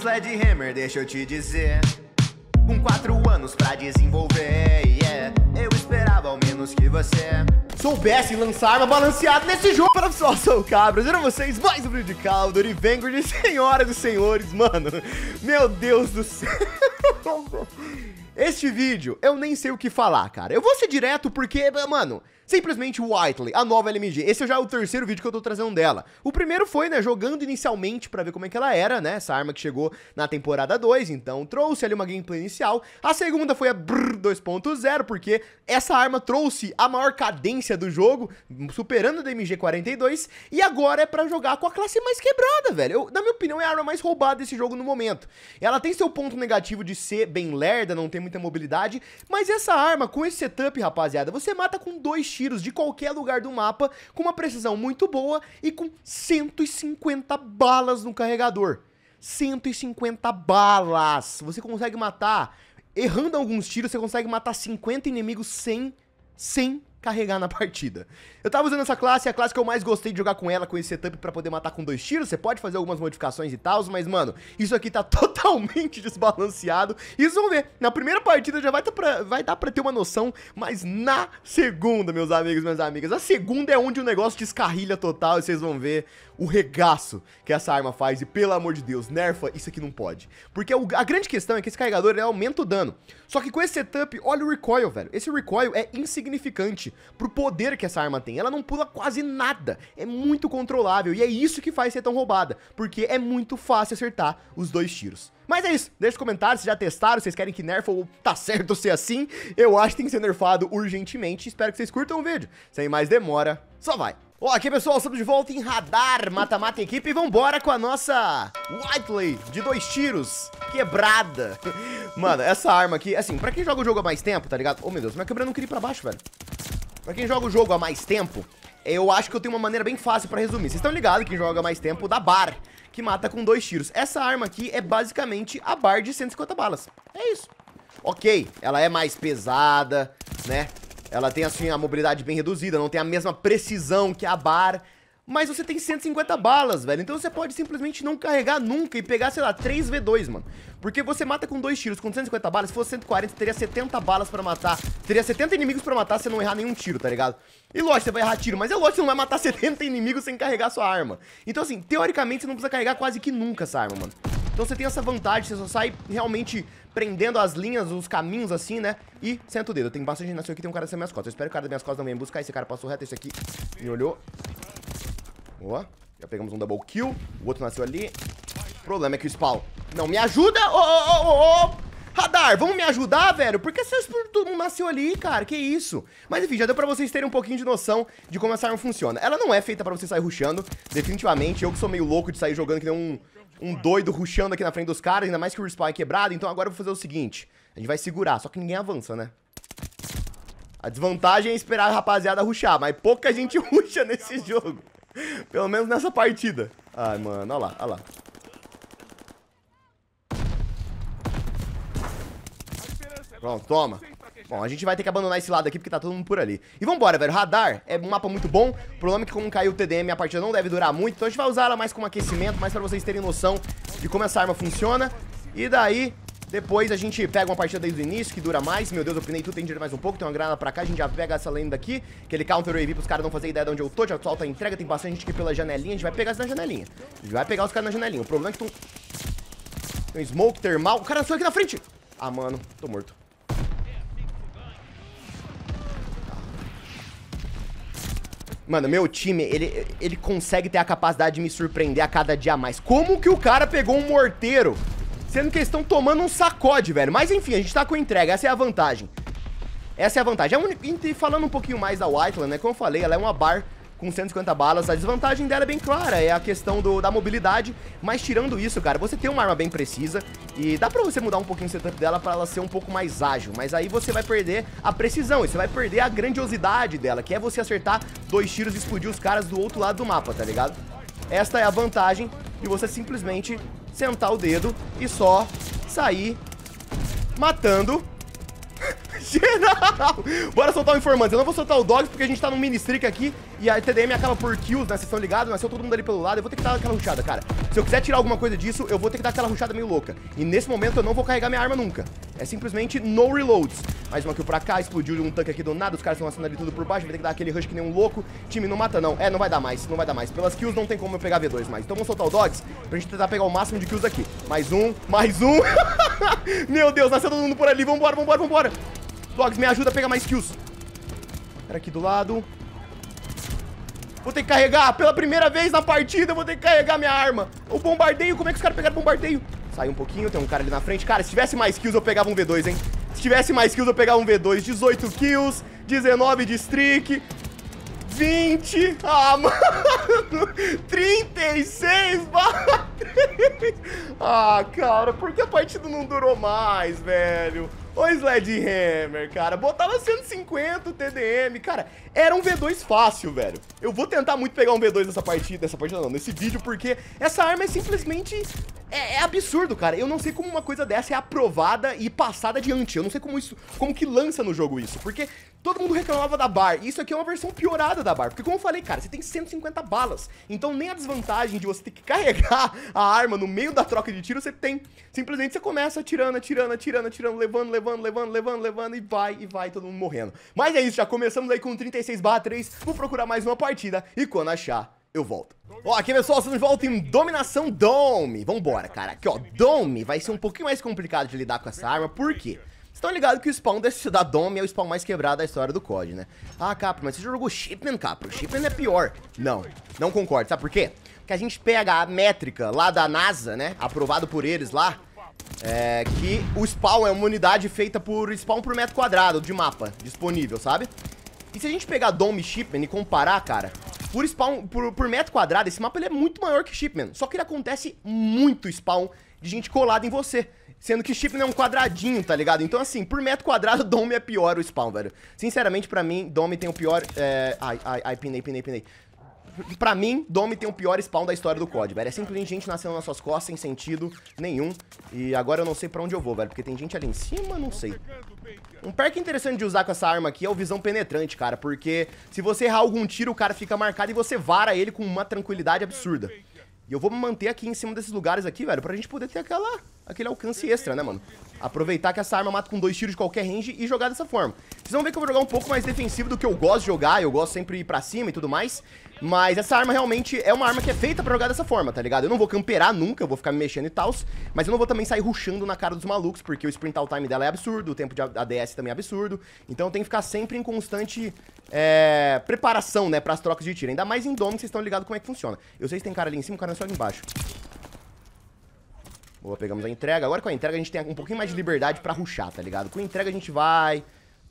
Sledgehammer, deixa eu te dizer. Com quatro anos pra desenvolver, yeah. Eu esperava ao menos que você soubesse lançar arma balanceada nesse jogo. Para pessoal, sou o Cabra, era vocês mais um vídeo de Caldo e de senhoras e senhores, mano. Meu Deus do céu. Este vídeo, eu nem sei o que falar, cara. Eu vou ser direto porque, mano, simplesmente Whiteley, a nova LMG. Esse já é o terceiro vídeo que eu tô trazendo dela. O primeiro foi, né, jogando inicialmente pra ver como é que ela era, né, essa arma que chegou na temporada 2, então trouxe ali uma gameplay inicial. A segunda foi a Brrr 2.0, porque essa arma trouxe a maior cadência do jogo, superando a DMG-42, e agora é pra jogar com a classe mais quebrada, velho. Eu, na minha opinião, é a arma mais roubada desse jogo no momento. Ela tem seu ponto negativo de ser bem lerda, não ter muita mobilidade, mas essa arma, com esse setup, rapaziada, você mata com dois tiros de qualquer lugar do mapa, com uma precisão muito boa e com 150 balas no carregador. 150 balas! Você consegue matar, errando alguns tiros, você consegue matar 50 inimigos sem, sem carregar na partida. Eu tava usando essa classe, é a classe que eu mais gostei de jogar com ela, com esse setup pra poder matar com dois tiros, você pode fazer algumas modificações e tal, mas, mano, isso aqui tá totalmente desbalanceado, e vocês vão ver, na primeira partida já vai, tá pra, vai dar pra ter uma noção, mas na segunda, meus amigos, minhas amigas, a segunda é onde o negócio descarrilha total, e vocês vão ver o regaço que essa arma faz, e pelo amor de Deus, nerfa, isso aqui não pode. Porque a grande questão é que esse carregador, ele aumenta o dano, só que com esse setup, olha o recoil, velho, esse recoil é insignificante pro poder que essa arma tem, ela não pula quase nada, é muito controlável, e é isso que faz ser tão roubada, porque é muito fácil acertar os dois tiros. Mas é isso, deixa nos comentários se já testaram, vocês querem que nerfa ou tá certo ser assim, eu acho que tem que ser nerfado urgentemente, espero que vocês curtam o vídeo, sem mais demora, só vai! Ó, aqui pessoal, estamos de volta em Radar, mata-mata equipe e vambora com a nossa Whiteley de dois tiros, quebrada. Mano, essa arma aqui, assim, pra quem joga o jogo há mais tempo, tá ligado? Oh meu Deus, minha câmera não queria ir pra baixo, velho. Pra quem joga o jogo há mais tempo, eu acho que eu tenho uma maneira bem fácil pra resumir. Vocês estão ligados, quem joga há mais tempo, da Bar, que mata com dois tiros. Essa arma aqui é basicamente a Bar de 150 balas. É isso. Ok, ela é mais pesada, né? Ela tem, assim, a mobilidade bem reduzida, não tem a mesma precisão que a Bar mas você tem 150 balas, velho. Então você pode simplesmente não carregar nunca e pegar, sei lá, 3 V2, mano. Porque você mata com dois tiros, com 150 balas. Se fosse 140, teria 70 balas pra matar. Teria 70 inimigos pra matar se não errar nenhum tiro, tá ligado? E lógico, você vai errar tiro, mas é lógico que você não vai matar 70 inimigos sem carregar sua arma. Então, assim, teoricamente, você não precisa carregar quase que nunca essa arma, mano. Então você tem essa vantagem, você só sai realmente prendendo as linhas, os caminhos assim, né? E senta o dedo. Tem bastante gente aqui, tem um cara das minhas costas. Eu espero que o cara das minhas costas não venha buscar. Esse cara passou reto, esse aqui me olhou. Boa. Já pegamos um double kill. O outro nasceu ali. O problema é que o spawn não me ajuda. Ô, ô, ô, ô, Radar, vamos me ajudar, velho? Por que todo mundo nasceu ali, cara? Que isso? Mas enfim, já deu pra vocês terem um pouquinho de noção de como essa arma funciona. Ela não é feita pra você sair rushando, definitivamente. Eu que sou meio louco de sair jogando que nem um, um doido rushando aqui na frente dos caras, ainda mais que o respawn é quebrado. Então agora eu vou fazer o seguinte. A gente vai segurar, só que ninguém avança, né? A desvantagem é esperar a rapaziada rushar, mas pouca gente rusha nesse jogo. Pelo menos nessa partida. Ai, mano, olha lá, olha lá. Pronto, toma. Bom, a gente vai ter que abandonar esse lado aqui porque tá todo mundo por ali. E vambora, velho. Radar é um mapa muito bom. O problema é que como caiu o TDM, a partida não deve durar muito. Então a gente vai usar ela mais como aquecimento, mais pra vocês terem noção de como essa arma funciona. E daí, depois a gente pega uma partida desde o início, que dura mais. Meu Deus, eu pinei tudo, tem dinheiro mais um pouco. Tem uma granada pra cá, a gente já pega essa lenda daqui. Aquele counter UAV pros caras não fazerem ideia de onde eu tô. Já solta a entrega, tem bastante gente aqui pela janelinha. A gente vai pegar isso na janelinha. A gente vai pegar os caras na janelinha. O problema é que tu... Tem um smoke termal. O cara nasceu aqui na frente. Ah, mano, tô morto. Mano, meu time, ele, ele consegue ter a capacidade de me surpreender a cada dia mais. Como que o cara pegou um morteiro Sendo que eles estão tomando um sacode, velho. Mas enfim, a gente tá com entrega, essa é a vantagem. Essa é a vantagem. E falando um pouquinho mais da Whiteland, né? Como eu falei, ela é uma bar com 150 balas. A desvantagem dela é bem clara, é a questão do, da mobilidade. Mas tirando isso, cara, você tem uma arma bem precisa e dá pra você mudar um pouquinho o setup dela pra ela ser um pouco mais ágil. Mas aí você vai perder a precisão e você vai perder a grandiosidade dela, que é você acertar dois tiros e explodir os caras do outro lado do mapa, tá ligado? Esta é a vantagem de você simplesmente sentar o dedo e só sair matando geral. Bora soltar o informante. Eu não vou soltar o Dogs porque a gente tá num mini streak aqui e a TDM acaba por kills, né? Vocês estão ligados? Nasceu todo mundo ali pelo lado. Eu vou ter que dar aquela ruchada, cara. Se eu quiser tirar alguma coisa disso, eu vou ter que dar aquela ruchada meio louca. E nesse momento eu não vou carregar minha arma nunca. É simplesmente no reloads. Mais uma kill pra cá, explodiu um tanque aqui do nada. Os caras estão lançando ali tudo por baixo. Vai ter que dar aquele rush que nem um louco. Time não mata, não. É, não vai dar mais. Não vai dar mais. Pelas kills não tem como eu pegar V2 mais. Então vamos soltar o Dogs pra gente tentar pegar o máximo de kills aqui. Mais um, mais um. Meu Deus, nasceu todo mundo por ali. Vambora, vambora, vambora. Dogs, me ajuda a pegar mais kills. Era aqui do lado. Vou ter que carregar. Pela primeira vez na partida, vou ter que carregar minha arma. O bombardeio, como é que os caras pegaram o bombardeio? Sai um pouquinho, tem um cara ali na frente. Cara, se tivesse mais kills, eu pegava um V2, hein? Se tivesse mais kills, eu pegava um V2. 18 kills, 19 de streak. 20. Ah, mano. 36 barra 3. Ah, cara, por que a partida não durou mais, velho? Ô, Sledgehammer, cara, botava 150 TDM, cara, era um V2 fácil, velho. Eu vou tentar muito pegar um V2 nessa partida, nessa partida não, nesse vídeo, porque essa arma é simplesmente é, é, absurdo, cara. Eu não sei como uma coisa dessa é aprovada e passada adiante. Eu não sei como isso, como que lança no jogo isso. Porque todo mundo reclamava da bar. E isso aqui é uma versão piorada da bar. Porque como eu falei, cara, você tem 150 balas. Então nem a desvantagem de você ter que carregar a arma no meio da troca de tiro você tem. Simplesmente você começa atirando, atirando, atirando, atirando, levando, levando, levando, levando, levando e vai, e vai, todo mundo morrendo. Mas é isso, já começamos aí com 36 barra 3. Vou procurar mais uma partida e quando achar, eu volto. Ó, aqui pessoal, estamos de volta em Dominação Dome. Vambora, cara. Aqui, ó, Dome vai ser um pouquinho mais complicado de lidar com essa arma, por quê? Estão ligados que o spawn desse da Dome é o spawn mais quebrado da história do COD, né? Ah, Capra, mas você jogou Shipman, Capra. O Shipman é pior. Não, não concordo. Sabe por quê? Porque a gente pega a métrica lá da NASA, né? Aprovado por eles lá. É que o spawn é uma unidade feita por spawn por metro quadrado de mapa disponível, sabe? E se a gente pegar Dome e Shipman e comparar, cara, por spawn, por, por metro quadrado, esse mapa ele é muito maior que Shipman. Só que ele acontece muito spawn de gente colada em você. Sendo que Shipman é um quadradinho, tá ligado? Então, assim, por metro quadrado, Dome é pior o spawn, velho. Sinceramente, pra mim, Dome tem o pior... É... Ai, ai, ai, pinei, pinei, pinei. Pra mim, Dome tem o pior spawn da história do COD, velho. É simplesmente gente nascendo nas suas costas, sem sentido nenhum. E agora eu não sei pra onde eu vou, velho. Porque tem gente ali em cima, não sei. Um perk interessante de usar com essa arma aqui é o visão penetrante, cara. Porque se você errar algum tiro, o cara fica marcado e você vara ele com uma tranquilidade absurda. E eu vou me manter aqui em cima desses lugares aqui, velho, pra gente poder ter aquela, aquele alcance extra, né, mano? Aproveitar que essa arma mata com dois tiros de qualquer range e jogar dessa forma. Vocês vão ver que eu vou jogar um pouco mais defensivo do que eu gosto de jogar, eu gosto sempre de ir pra cima e tudo mais. Mas essa arma realmente é uma arma que é feita pra jogar dessa forma, tá ligado? Eu não vou camperar nunca, eu vou ficar me mexendo e tal, mas eu não vou também sair rushando na cara dos malucos, porque o sprint out time dela é absurdo, o tempo de ADS também é absurdo. Então eu tenho que ficar sempre em constante é, preparação, né, pras trocas de tiro. Ainda mais em dome, vocês estão ligados como é que funciona. Eu sei que tem cara ali em cima, o cara é só ali embaixo. Boa, pegamos a entrega. Agora com a entrega a gente tem um pouquinho mais de liberdade pra rushar, tá ligado? Com a entrega a gente vai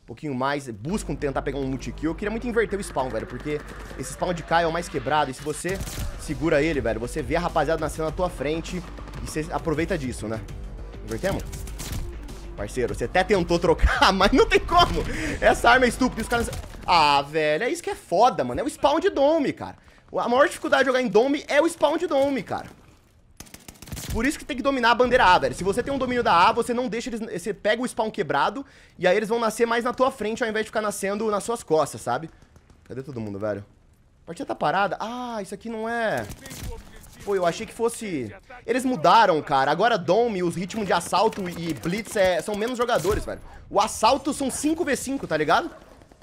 pouquinho mais, buscam tentar pegar um multi-kill. Eu queria muito inverter o spawn, velho, porque esse spawn de Kai é o mais quebrado, e se você segura ele, velho, você vê a rapaziada nascendo na tua frente e você aproveita disso, né? Invertemos? Parceiro, você até tentou trocar, mas não tem como. Essa arma é estúpida, os caras... Ah, velho, é isso que é foda, mano. É o spawn de Dome, cara. A maior dificuldade de jogar em Dome é o spawn de Dome, cara. Por isso que tem que dominar a bandeira A, velho. Se você tem um domínio da A, você não deixa eles... Você pega o spawn quebrado e aí eles vão nascer mais na tua frente ao invés de ficar nascendo nas suas costas, sabe? Cadê todo mundo, velho? A partida tá parada? Ah, isso aqui não é... Pô, eu achei que fosse... Eles mudaram, cara. Agora Dome, os ritmos de assalto e blitz é... são menos jogadores, velho. O assalto são 5v5, tá ligado?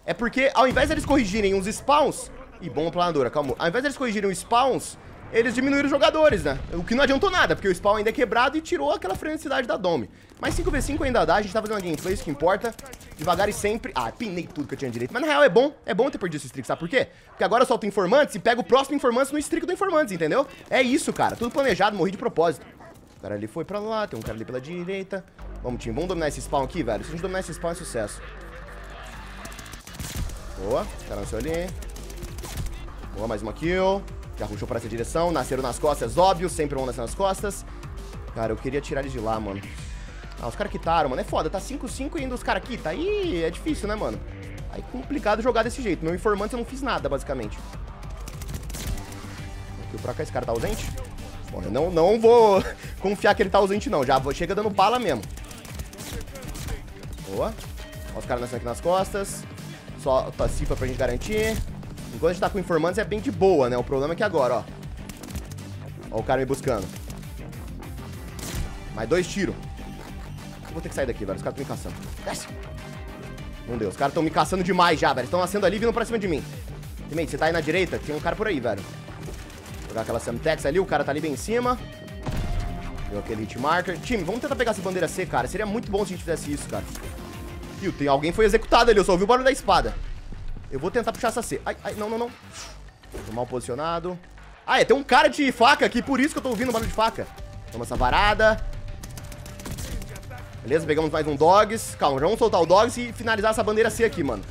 É porque ao invés deles corrigirem os spawns... Ih, bomba planadora, calma. Ao invés deles corrigirem os spawns eles diminuíram os jogadores, né? O que não adiantou nada, porque o spawn ainda é quebrado e tirou aquela freneticidade da Dome. Mas 5v5 ainda dá, a gente tá fazendo uma gameplay, isso que importa. Devagar e sempre... Ah, pinei tudo que eu tinha direito. Mas na real é bom, é bom ter perdido esse streak, sabe por quê? Porque agora eu solto informantes e pego o próximo informante no streak do informantes, entendeu? É isso, cara. Tudo planejado, morri de propósito. O cara ali foi pra lá, tem um cara ali pela direita. Vamos, time, vamos dominar esse spawn aqui, velho. Se a gente dominar esse spawn é sucesso. Boa, cara nasceu ali. Boa, mais uma kill. Já rushou pra essa direção, nasceram nas costas, óbvio, sempre vão nascer nas costas. Cara, eu queria tirar eles de lá, mano. Ah, os caras quitaram, mano. É foda, tá 5-5 e ainda os caras quitam. Aí é difícil, né, mano? Aí complicado jogar desse jeito. Meu informante eu não fiz nada, basicamente. Aqui pra cá, esse cara tá ausente? Bom, eu não, não vou confiar que ele tá ausente, não. Já vou, chega dando bala mesmo. Boa. Ó, os caras nascendo aqui nas costas. Só passiva pra gente garantir. Enquanto a gente tá com informantes é bem de boa, né? O problema é que agora, ó. Ó o cara me buscando. Mais dois tiros. Vou ter que sair daqui, velho. Os caras estão me caçando. Desce. Não deu. Os caras estão me caçando demais já, velho. Estão nascendo ali e vindo pra cima de mim. Teammate, você tá aí na direita? Tem um cara por aí, velho. Vou jogar aquela Semtex ali. O cara tá ali bem em cima. Deu aquele hit marker. Time, vamos tentar pegar essa bandeira C, cara. Seria muito bom se a gente fizesse isso, cara. Viu, tem alguém foi executado ali. Eu só ouvi o barulho da espada. Eu vou tentar puxar essa C. Ai, ai, não, não, não. Tô mal posicionado. Ah, é, tem um cara de faca aqui, por isso que eu tô ouvindo o barulho de faca. Toma essa varada. Beleza, pegamos mais um Dogs. Calma, já vamos soltar o Dogs e finalizar essa bandeira C aqui, mano.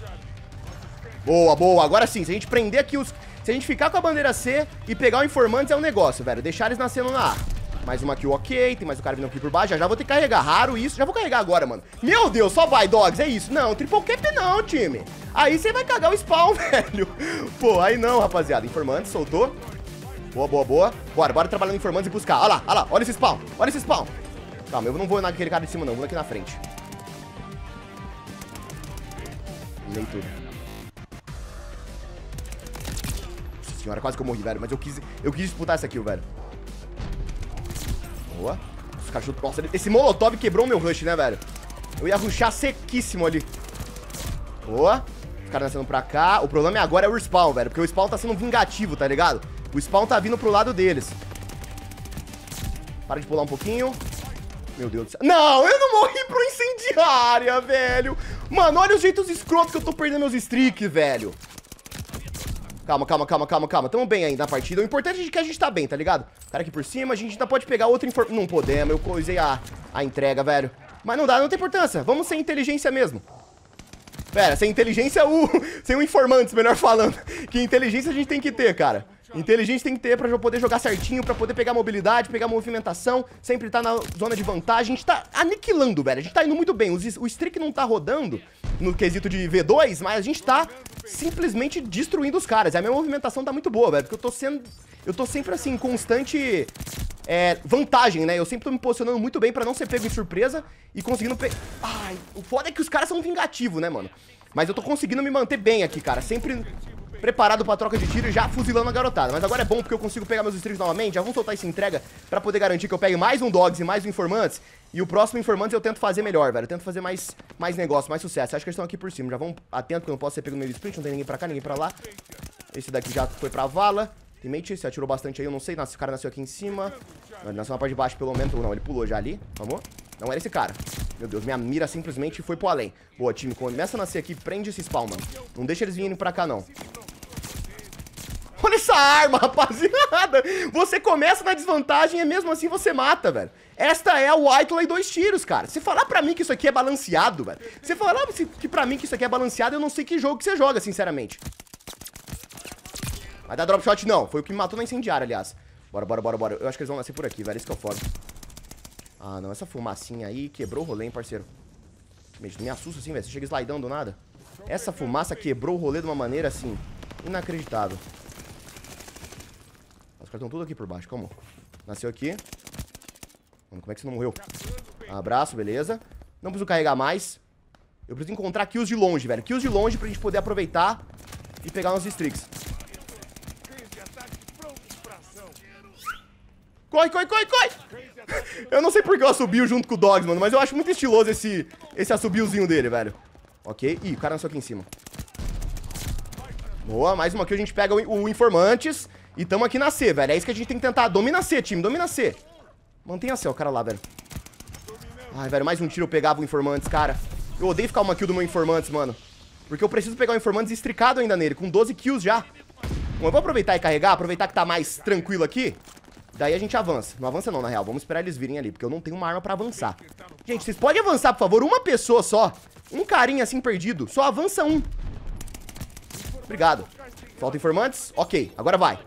Boa, boa. Agora sim, se a gente prender aqui os... Se a gente ficar com a bandeira C e pegar o informante é um negócio, velho. Deixar eles nascendo na A. Mais uma kill ok, tem mais um cara vindo aqui por baixo. Já, já vou ter que carregar. Raro isso. Já vou carregar agora, mano. Meu Deus, só vai, Dogs. É isso. Não, triple cap não, time. Aí você vai cagar o spawn, velho. Pô, aí não, rapaziada. Informante, soltou. Boa, boa, boa. Bora, bora trabalhando em informantes e buscar. Olha lá, olha lá. Olha esse spawn. Olha esse spawn. Calma, eu não vou naquele cara de cima, não. Vou aqui na frente. Lei tudo. Nossa senhora, quase que eu morri, velho. Mas eu quis, eu quis disputar essa kill, velho. Boa. Os cachorros... Nossa, esse molotov quebrou meu rush, né, velho? Eu ia rushar sequíssimo ali. Boa. Os caras nascendo pra cá. O problema é agora é o respawn, velho. Porque o spawn tá sendo vingativo, tá ligado? O spawn tá vindo pro lado deles. Para de pular um pouquinho. Meu Deus do céu. Não, eu não morri pro incendiária, velho. Mano, olha os jeitos escrotos que eu tô perdendo meus streaks, velho. Calma, calma, calma, calma, calma. Tamo bem ainda na partida. O importante é que a gente tá bem, tá ligado? Cara aqui por cima, a gente ainda pode pegar outra informação. Não podemos, eu coisei a, a entrega, velho. Mas não dá, não tem importância. Vamos sem inteligência mesmo. Pera, sem inteligência, uh, sem um informante, melhor falando. Que inteligência a gente tem que ter, cara. Inteligência tem que ter pra poder jogar certinho, pra poder pegar mobilidade, pegar movimentação, sempre tá na zona de vantagem. A gente tá aniquilando, velho. A gente tá indo muito bem. O streak não tá rodando no quesito de V2, mas a gente tá simplesmente destruindo os caras. A minha movimentação tá muito boa, velho, porque eu tô sendo... Eu tô sempre, assim, constante é, vantagem, né? Eu sempre tô me posicionando muito bem pra não ser pego em surpresa e conseguindo pegar... Ai, o foda é que os caras são vingativos, né, mano? Mas eu tô conseguindo me manter bem aqui, cara. Sempre preparado pra troca de tiro e já fuzilando a garotada. Mas agora é bom porque eu consigo pegar meus streams novamente. Já vamos soltar essa entrega pra poder garantir que eu pegue mais um Dogs e mais um Informantes. E o próximo Informantes eu tento fazer melhor, velho. Eu tento fazer mais, mais negócio, mais sucesso. Acho que eles estão aqui por cima. Já vão atento que eu não posso ser pego no meio do split. Não tem ninguém pra cá, ninguém pra lá. Esse daqui já foi pra vala. Teammate, se atirou bastante aí, eu não sei. Nossa, o cara nasceu aqui em cima. Ele nasceu na parte de baixo, pelo menos. Não, ele pulou já ali. Vamos. Não era esse cara. Meu Deus, minha mira simplesmente foi pro além. Boa, time. Começa a nascer aqui, prende esse spawn, mano. Não deixa eles virem pra cá, não. Olha essa arma, rapaziada. Você começa na desvantagem e mesmo assim você mata, velho. Esta é a Whiteley dois tiros, cara. Se falar pra mim que isso aqui é balanceado, velho. Se falar que pra mim que isso aqui é balanceado, eu não sei que jogo que você joga, sinceramente. Vai dar drop shot, não. Foi o que me matou na incendiária, aliás. Bora, bora, bora, bora. Eu acho que eles vão nascer por aqui, velho. Isso que é o foda. Ah, não. Essa fumacinha aí quebrou o rolê, hein, parceiro. Me assusta assim, velho. Você chega slidando do nada. Essa fumaça quebrou o rolê de uma maneira, assim, inacreditável. Os caras estão tudo aqui por baixo, como? Nasceu aqui. Mano, como é que você não morreu? Abraço, beleza. Não preciso carregar mais. Eu preciso encontrar kills de longe, velho. Kills de longe pra gente poder aproveitar e pegar nossos streaks. Corre, corre, corre, corre! Eu não sei porque eu assobio junto com o Dogs, mano, mas eu acho muito estiloso esse, esse assobiozinho dele, velho. Ok. Ih, o cara nasceu aqui em cima. Boa, mais uma kill. A gente pega o, o Informantes. E tamo aqui na C, velho. É isso que a gente tem que tentar. Domina C, time. Domina C. Mantenha C, o cara lá, velho. Ai, velho, mais um tiro eu pegava o Informantes, cara. Eu odeio ficar uma kill do meu Informantes, mano. Porque eu preciso pegar o Informantes estricado ainda nele, com 12 kills já. Bom, eu vou aproveitar e carregar, aproveitar que tá mais tranquilo aqui. Daí a gente avança. Não avança não, na real. Vamos esperar eles virem ali, porque eu não tenho uma arma pra avançar. Gente, vocês podem avançar, por favor? Uma pessoa só. Um carinha assim perdido. Só avança um. Obrigado. Falta informantes? Ok, agora vai.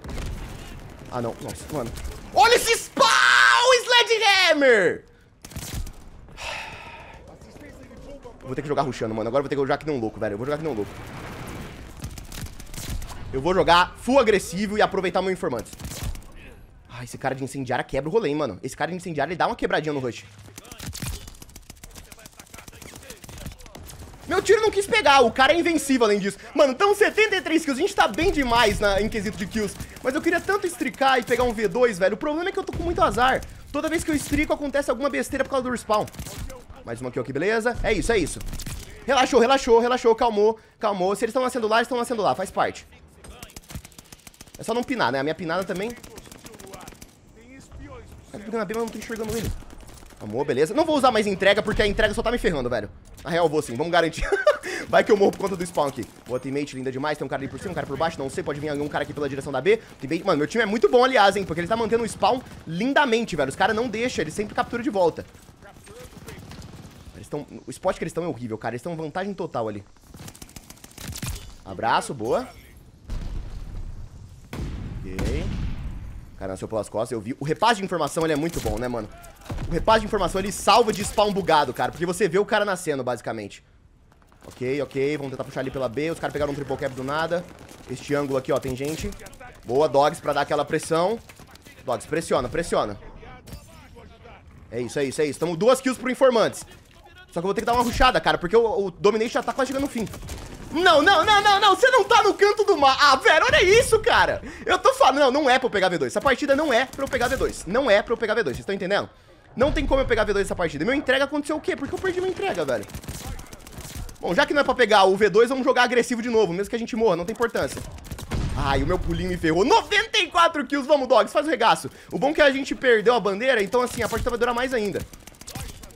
Ah, não. Nossa, mano. Olha esse spawn, Sledgehammer! Vou ter que jogar rushando, mano. Agora vou ter que jogar nem um louco, velho. Eu vou jogar nem um louco. Eu vou jogar full agressivo e aproveitar meu informante. Ah, esse cara de incendiária quebra o rolê, hein, mano. Esse cara de incendiária, ele dá uma quebradinha no rush. Meu tiro não quis pegar, o cara é invencível além disso. Mano, então 73 kills, a gente tá bem demais na, em quesito de kills. Mas eu queria tanto estricar e pegar um V2, velho. O problema é que eu tô com muito azar. Toda vez que eu estrico, acontece alguma besteira por causa do respawn. Mais uma kill aqui, beleza? É isso, é isso. Relaxou, relaxou, relaxou, calmou, calmou. Se eles estão nascendo lá, eles estão nascendo lá, faz parte. É só não pinar, né? A minha pinada também... Tá pegando a B, mas não tô enxergando ele. Amor, beleza. Não vou usar mais entrega, porque a entrega só tá me ferrando, velho. Na real, vou sim, vamos garantir. Vai que eu morro por conta do spawn aqui. Boa teammate, linda demais. Tem um cara ali por cima, um cara por baixo. Não sei, pode vir algum cara aqui pela direção da B. Teammate, mano, meu time é muito bom, aliás, hein? Porque ele tá mantendo o spawn lindamente, velho. Os caras não deixam, eles sempre capturam de volta. Eles estão... O spot que eles estão é horrível, cara. Eles estão vantagem total ali. Abraço, boa. Ok. O cara nasceu pelas costas, eu vi. O repasse de informação, ele é muito bom, né, mano? O repasse de informação, ele salva de spawn bugado, cara. Porque você vê o cara nascendo, basicamente. Ok, ok. Vamos tentar puxar ali pela B. Os caras pegaram um triple cap do nada. Este ângulo aqui, ó, tem gente. Boa, Dogs, pra dar aquela pressão. Dogs, pressiona, pressiona. É isso, é isso, é isso. Estamos duas kills pro informantes. Só que eu vou ter que dar uma rushada, cara, porque o, o Domination já tá quase chegando no fim. Não, não, não, não, não, você não tá no canto do mar. Ah, velho, olha isso, cara. Eu tô falando, não, não é pra eu pegar V2. Essa partida não é pra eu pegar V2. Não é pra eu pegar V2, vocês estão entendendo? Não tem como eu pegar V2 nessa partida. Meu entrega aconteceu o quê? Porque eu perdi minha entrega, velho. Bom, já que não é pra pegar o V2, vamos jogar agressivo de novo, mesmo que a gente morra, não tem importância. Ai, o meu pulinho me ferrou. 94 kills, vamos, Dogs, faz o regaço. O bom é que a gente perdeu a bandeira, então assim, a partida vai durar mais ainda.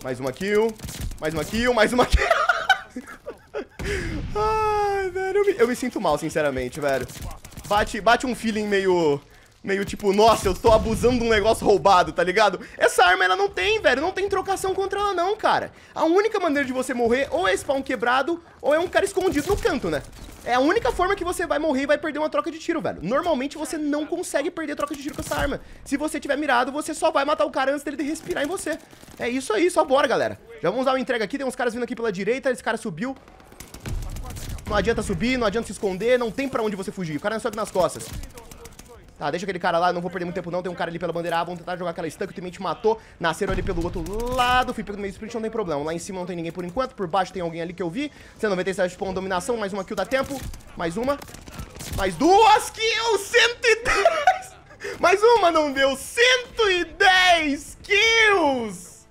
Mais uma kill, mais uma kill, mais uma kill. Ai, velho, eu me, eu me, sinto mal, sinceramente, velho. Bate, bate um feeling meio... Meio tipo, nossa, eu tô abusando de um negócio roubado, tá ligado? Essa arma, ela não tem, velho, não tem trocação contra ela não, cara. A única maneira de você morrer ou é spawn quebrado ou é um cara escondido no canto, né? É a única forma que você vai morrer e vai perder uma troca de tiro, velho. Normalmente você não consegue perder troca de tiro com essa arma. Se você tiver mirado, você só vai matar o cara antes dele respirar em você. É isso aí, só bora, galera. Já vamos dar uma entrega aqui, tem uns caras vindo aqui pela direita, esse cara subiu. Não adianta subir, não adianta se esconder, não tem pra onde você fugir. O cara não sobe nas costas. Tá, deixa aquele cara lá, não vou perder muito tempo não. Tem um cara ali pela bandeira A, vamos tentar jogar aquela que o teammate matou. Nasceram ali pelo outro lado, fui pego no meio do sprint, não tem problema. Lá em cima não tem ninguém por enquanto, por baixo tem alguém ali que eu vi. 197 pontos dominação, mais uma kill dá tempo. Mais uma. Mais duas kills, 110. mais uma não deu, 110 kills.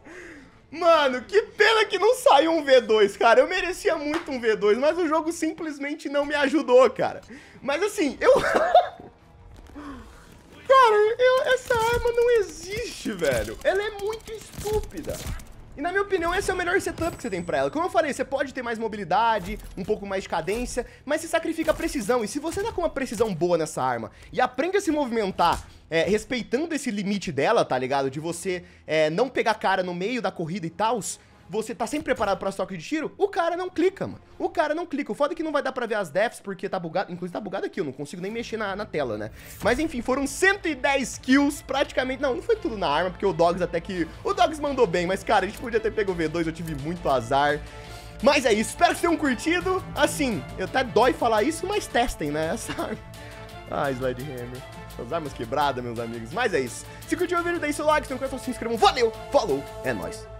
Mano, que pena que não saiu um V2, cara. Eu merecia muito um V2, mas o jogo simplesmente não me ajudou, cara. Mas assim, eu... cara, eu... essa arma não existe, velho. Ela é muito estúpida. E na minha opinião, esse é o melhor setup que você tem pra ela. Como eu falei, você pode ter mais mobilidade, um pouco mais de cadência, mas você sacrifica a precisão. E se você tá com uma precisão boa nessa arma e aprende a se movimentar é, respeitando esse limite dela, tá ligado? De você é, não pegar cara no meio da corrida e tals, você tá sempre preparado pra toque de tiro, o cara não clica, mano. O cara não clica. O foda é que não vai dar pra ver as deaths porque tá bugado. Inclusive tá bugado aqui, eu não consigo nem mexer na, na tela, né? Mas enfim, foram 110 kills praticamente. Não, não foi tudo na arma, porque o Dogs até que... O Dogs mandou bem, mas cara, a gente podia ter pego o V2, eu tive muito azar. Mas é isso, espero que tenham curtido. Assim, eu até dói falar isso, mas testem, né? Essa arma. Ah, Sledgehammer. As armas quebradas, meus amigos. Mas é isso. Se curtiu o vídeo, deixe seu like. Se não conhece, se inscrevam. Valeu, falou, é nóis.